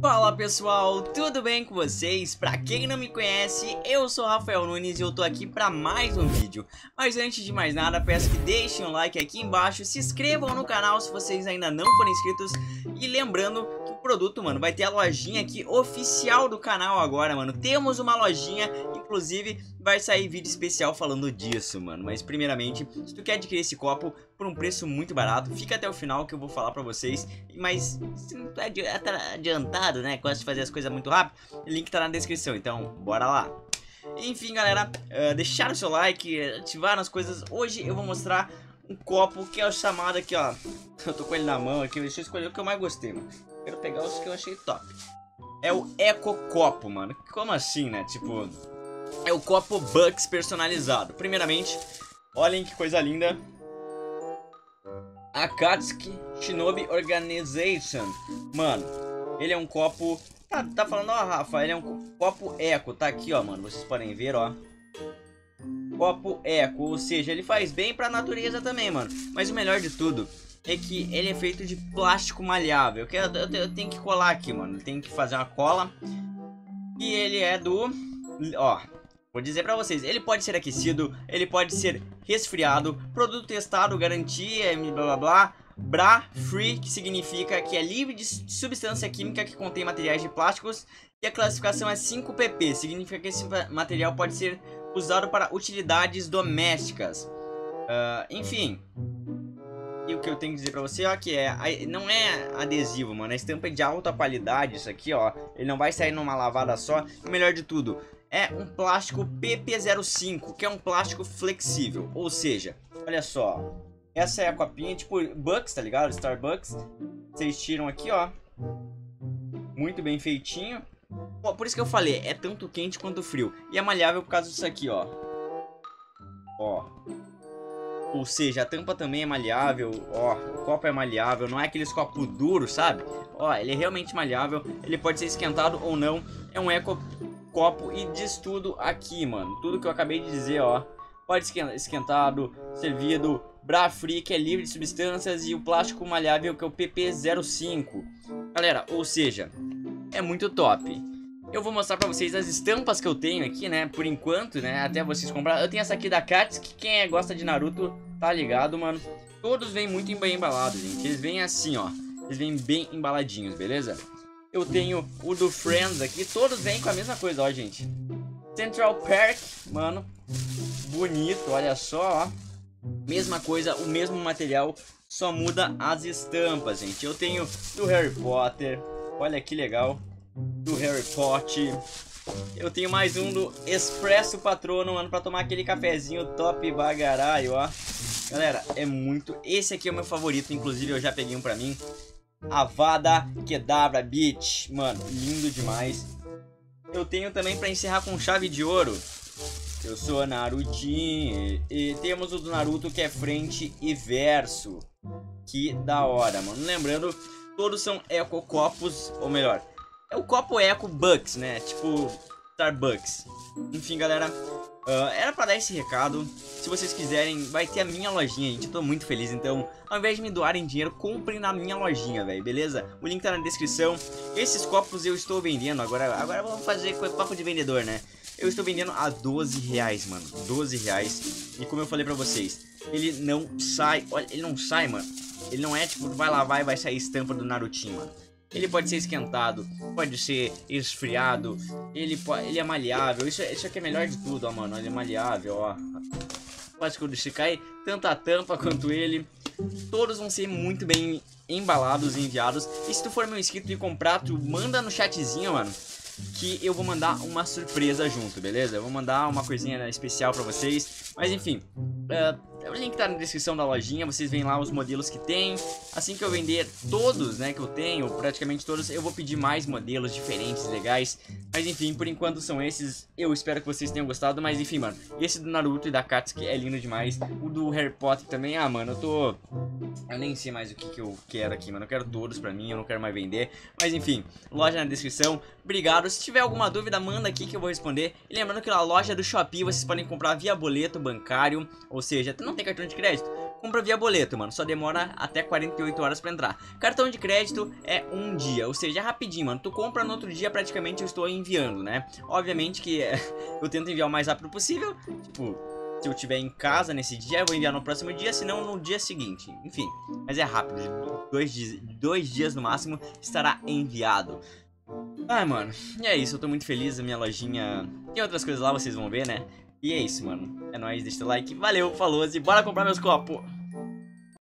Fala pessoal, tudo bem com vocês? Pra quem não me conhece, eu sou Rafael Nunes e eu tô aqui pra mais um vídeo. Mas antes de mais nada, peço que deixem um like aqui embaixo, se inscrevam no canal se vocês ainda não forem inscritos. E lembrando que o produto, mano, vai ter a lojinha aqui oficial do canal agora, mano. Temos uma lojinha, inclusive vai sair vídeo especial falando disso, mano. Mas primeiramente, se tu quer adquirir esse copo por um preço muito barato, fica até o final que eu vou falar pra vocês. Mas se não tá adiantado, né, gosta de fazer as coisas muito rápido, link tá na descrição, então bora lá enfim, galera, uh, deixar o seu like, ativar as coisas. Hoje eu vou mostrar um copo que é o chamado aqui, ó. Eu tô com ele na mão aqui, deixa eu escolher o que eu mais gostei, mano. Quero pegar os que eu achei top. É o Eco Copo, mano. Como assim, né? Tipo, é o copo Bucks personalizado. Primeiramente, olhem que coisa linda. Akatsuki Shinobi Organization. Mano, ele é um copo... Tá, tá falando, ó, Rafa, ele é um copo eco. Tá aqui, ó, mano. Vocês podem ver, ó. Copo eco, ou seja, ele faz bem pra natureza também, mano. Mas o melhor de tudo é que ele é feito de plástico malhável. Que eu, eu, eu tenho que colar aqui, mano. Tem que fazer uma cola. E ele é do... Ó, Vou dizer pra vocês, ele pode ser aquecido, ele pode ser resfriado, produto testado, garantia, blá blá blá, BRA Free, que significa que é livre de substância química que contém materiais de plásticos, e a classificação é 5pp, significa que esse material pode ser usado para utilidades domésticas. Uh, enfim, e o que eu tenho que dizer pra você, ó, que é, não é adesivo, mano, a estampa é de alta qualidade, isso aqui, ó, ele não vai sair numa lavada só, o melhor de tudo, é um plástico PP05, que é um plástico flexível. Ou seja, olha só. Essa é a copinha, tipo Bucks, tá ligado? Starbucks. Vocês tiram aqui, ó. Muito bem feitinho. Por isso que eu falei, é tanto quente quanto frio. E é malhável por causa disso aqui, ó. Ó. Ou seja, a tampa também é malhável, ó, o copo é malhável, não é aqueles copos duros, sabe? Ó, ele é realmente malhável, ele pode ser esquentado ou não, é um eco copo e diz tudo aqui, mano. Tudo que eu acabei de dizer, ó. Pode esquentado, servido, bra free, que é livre de substâncias, e o plástico malhável, que é o PP05. Galera, ou seja, é muito top. Eu vou mostrar pra vocês as estampas que eu tenho aqui, né, por enquanto, né, até vocês comprar. Eu tenho essa aqui da Katsuki, quem é, gosta de Naruto tá ligado, mano. Todos vêm muito bem embalados, gente. Eles vêm assim, ó. Eles vêm bem embaladinhos, beleza? Eu tenho o do Friends aqui. Todos vêm com a mesma coisa, ó, gente. Central Park, mano. Bonito, olha só, ó. Mesma coisa, o mesmo material, só muda as estampas, gente. Eu tenho do Harry Potter. Olha que legal. Do Harry Potter. Eu tenho mais um do Expresso Patrono, mano, pra tomar aquele cafezinho top bagaraio, ó. Galera, é muito... Esse aqui é o meu favorito, inclusive eu já peguei um pra mim. Avada Kedavra Beach. Mano, lindo demais. Eu tenho também para encerrar com chave de ouro. Eu sou Narutinho. E temos o do Naruto que é frente e verso. Que da hora, mano. Lembrando, todos são Eco Copos, ou melhor, é o copo Eco Bucks, né? Tipo Starbucks. Enfim, galera, Uh, era para dar esse recado. Se vocês quiserem, vai ter a minha lojinha, gente. Eu tô muito feliz. Então, ao invés de me doarem dinheiro, comprem na minha lojinha, velho. Beleza? O link tá na descrição. Esses copos eu estou vendendo. Agora, agora vamos fazer papo de vendedor, né? Eu estou vendendo a 12 reais, mano. 12 reais. E como eu falei pra vocês, ele não sai. Olha, ele não sai, mano. Ele não é tipo, vai lavar e vai sair estampa do Narutinho, mano. Ele pode ser esquentado, pode ser esfriado, ele, ele é maleável. Isso, isso aqui é melhor de tudo, ó, mano. Ele é maleável, ó. Plástico de cai tanto a tampa quanto ele. Todos vão ser muito bem embalados e enviados. E se tu for meu inscrito e comprar, tu manda no chatzinho, mano. Que eu vou mandar uma surpresa junto, beleza? Eu vou mandar uma coisinha especial pra vocês. Mas enfim, uh, o link tá na descrição da lojinha, vocês veem lá os modelos que tem. Assim que eu vender todos, né, que eu tenho, praticamente todos, eu vou pedir mais modelos diferentes, legais. Mas enfim, por enquanto são esses. Eu espero que vocês tenham gostado, mas enfim, mano. Esse do Naruto e da Katsuki é lindo demais. O do Harry Potter também, ah, mano, eu tô... Eu nem sei mais o que, que eu quero aqui, mano. Eu quero todos pra mim, eu não quero mais vender. Mas enfim, loja na descrição. Obrigado. Se tiver alguma dúvida, manda aqui que eu vou responder. E lembrando que na loja do Shopee vocês podem comprar via boleto bancário, ou seja, não tem cartão de crédito compra via boleto, mano. Só demora até 48 horas pra entrar. Cartão de crédito é um dia, ou seja, é rapidinho, mano. Tu compra no outro dia, praticamente eu estou enviando, né? Obviamente que é, eu tento enviar o mais rápido possível. Tipo, se eu estiver em casa nesse dia, eu vou enviar no próximo dia, senão no dia seguinte. Enfim, mas é rápido. Dois, dias, dois dias no máximo estará enviado. Ai, mano, e é isso, eu tô muito feliz, a minha lojinha... Tem outras coisas lá, vocês vão ver, né? E é isso, mano. É nóis, deixa o like. Valeu, falou e bora comprar meus copos.